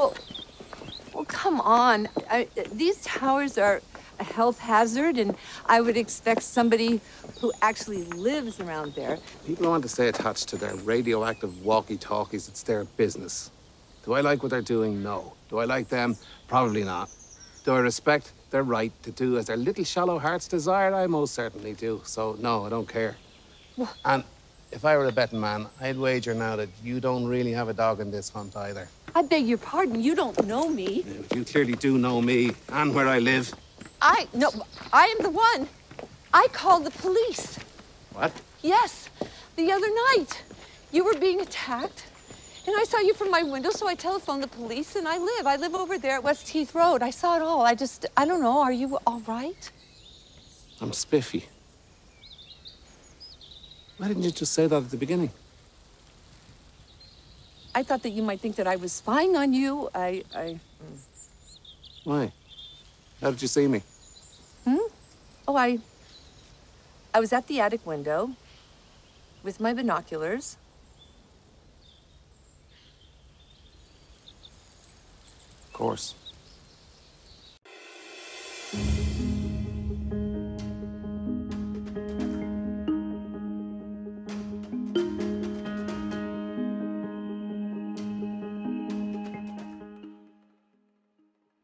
Well, well, come on. I, these towers are a health hazard, and I would expect somebody who actually lives around there. People want to stay attached to their radioactive walkie-talkies. It's their business. Do I like what they're doing? No. Do I like them? Probably not. Do I respect their right to do as their little shallow hearts desire? I most certainly do. So, no, I don't care. And if I were a betting man, I'd wager now that you don't really have a dog in this hunt either. I beg your pardon, you don't know me. You clearly do know me and where I live. I, no, I am the one. I called the police. What? Yes, the other night. You were being attacked, and I saw you from my window, so I telephoned the police, and I live. I live over there at West Heath Road. I saw it all. I just, I don't know. Are you all right? I'm spiffy. Why didn't you just say that at the beginning? I thought that you might think that I was spying on you. I, I. Why? How did you see me? Hmm? Oh, I. I was at the attic window with my binoculars. Of course.